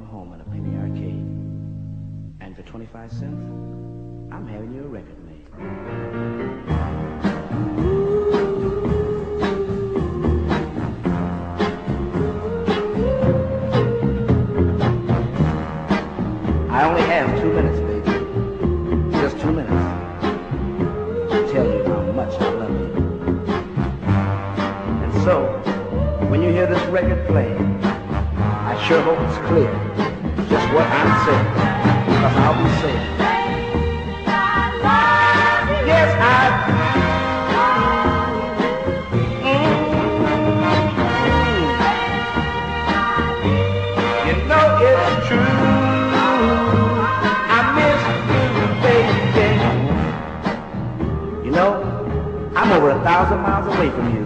home in a penny arcade. And for 25 cents, I'm having you a record made. I only have two minutes, baby. Just two minutes. To tell you how much I love you. And so, when you hear this record play, I sure hope it's clear just what I'm saying. Because I'll be saying. Yes, I Mm. You know it's true. I miss you, baby. You know, I'm over a thousand miles away from you.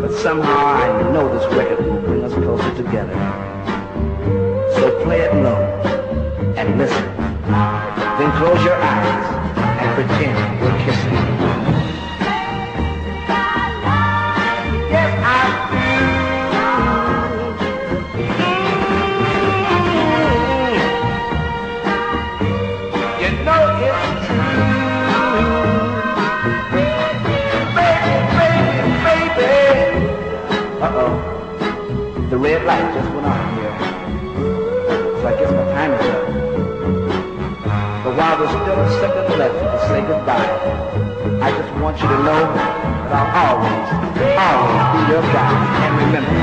But somehow I know this record together. So play it low and listen. Then close your eyes and pretend we're kissing. Yes, I do. You know it's true. The red light just went on here. So I guess my time is up. But while there's still a second left to say goodbye, I just want you to know that I'll always, always be your guy. And remember,